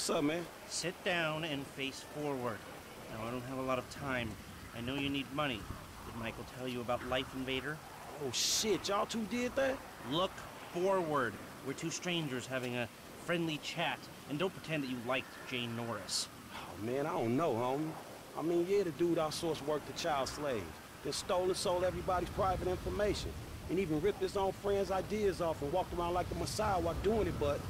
What's up, man? Sit down and face forward. Now, I don't have a lot of time. I know you need money. Did Michael tell you about Life Invader? Oh, shit, y'all two did that? Look forward. We're two strangers having a friendly chat. And don't pretend that you liked Jay Norris. Oh, man, I don't know, homie. I mean, yeah, the dude outsourced work to child slaves. Then stole and sold everybody's private information. And even ripped his own friends' ideas off and walked around like the Messiah while doing it, but...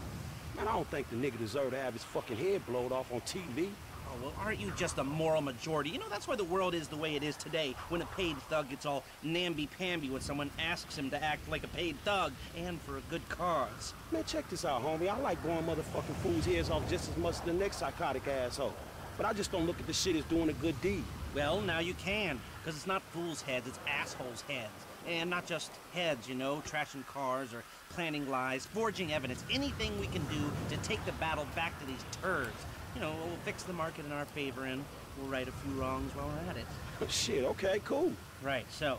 Man, I don't think the nigga deserved to have his fucking head blowed off on TV. Oh, well, aren't you just a moral majority? You know, that's why the world is the way it is today, when a paid thug gets all namby-pamby when someone asks him to act like a paid thug, and for a good cause. Man, check this out, homie. I like blowing motherfucking fools' heads off just as much as the next psychotic asshole. But I just don't look at the shit as doing a good deed. Well, now you can, because it's not fools' heads, it's assholes' heads. And not just heads, you know, trashing cars or planning lies, forging evidence, anything we can do to take the battle back to these turds. You know, we'll fix the market in our favor and we'll right a few wrongs while we're at it. shit, okay, cool. Right, so,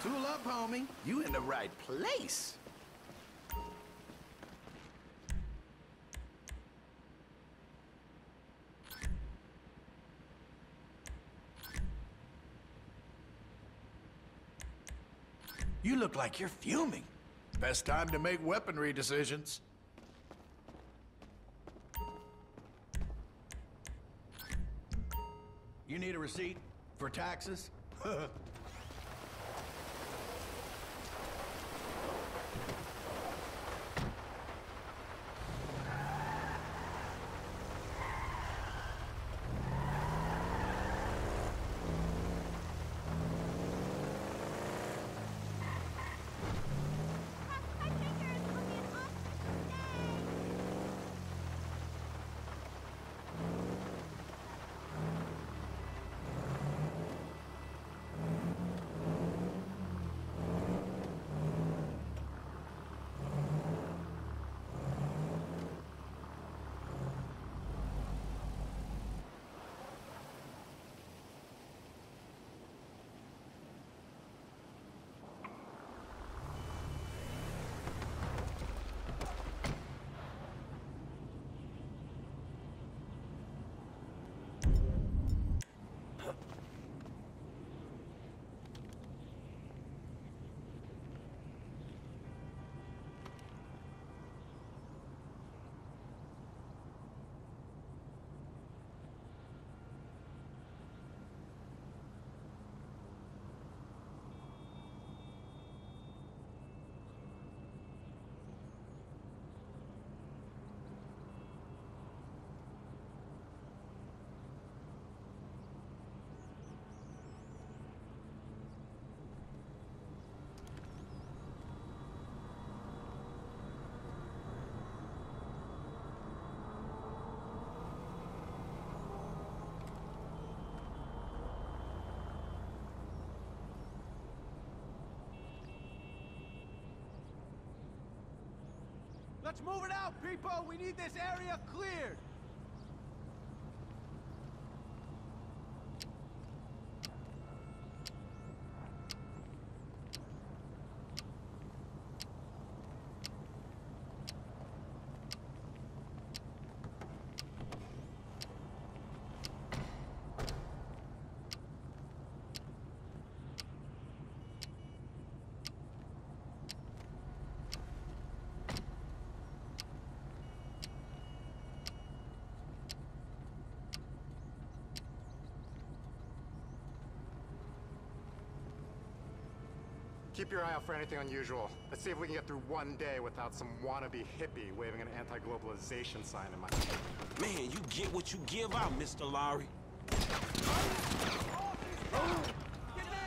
Tool up, homie. You in the right place. You look like you're fuming. Best time to make weaponry decisions. You need a receipt for taxes? Let's move it out, people! We need this area cleared! Keep your eye out for anything unusual. Let's see if we can get through one day without some wannabe hippie waving an anti-globalization sign in my... Man, you get what you give out, Mr. Lowrey. Get an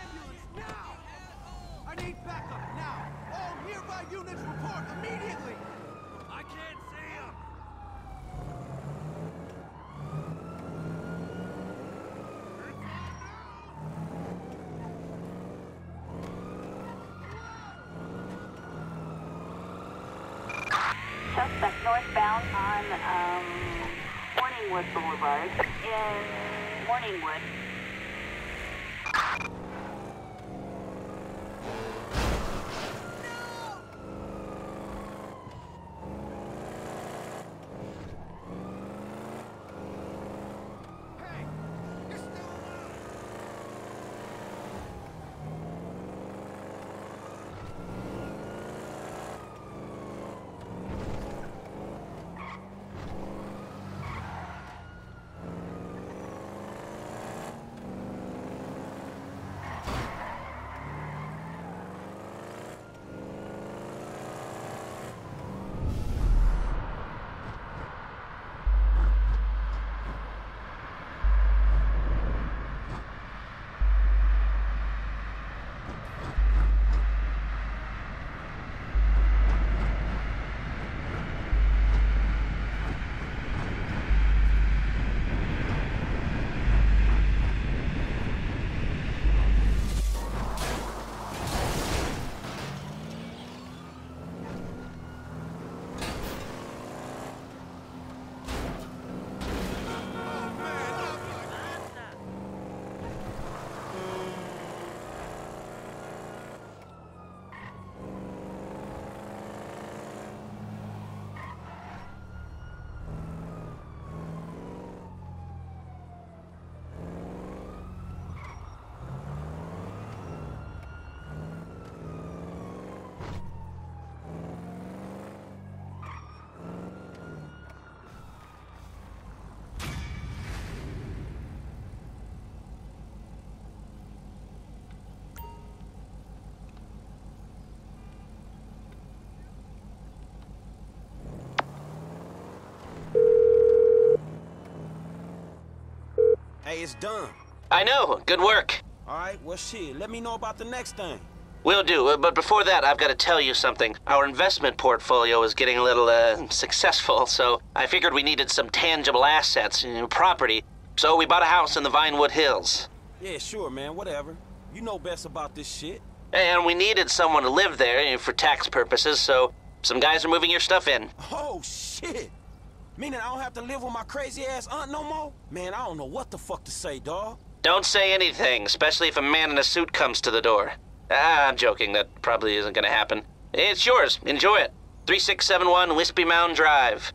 ambulance, now! I need backup, now! All nearby units report immediately! I can't see him! Suspect northbound on um, Morningwood Boulevard in Morningwood. Hey, it's done. I know. Good work. All right, well, shit, let me know about the next thing. Will do. uh, But before that, I've got to tell you something. Our investment portfolio is getting a little, uh, successful, so I figured we needed some tangible assets, you know, property. So we bought a house in the Vinewood Hills. Yeah, sure, man, whatever. You know best about this shit. And we needed someone to live there you know, for tax purposes, so some guys are moving your stuff in. Oh, shit. Meaning I don't have to live with my crazy ass aunt no more? Man, I don't know what the fuck to say, dawg. Don't say anything, especially if a man in a suit comes to the door. Ah, I'm joking. That probably isn't gonna happen. It's yours. Enjoy it. 3671 Wispy Mound Drive.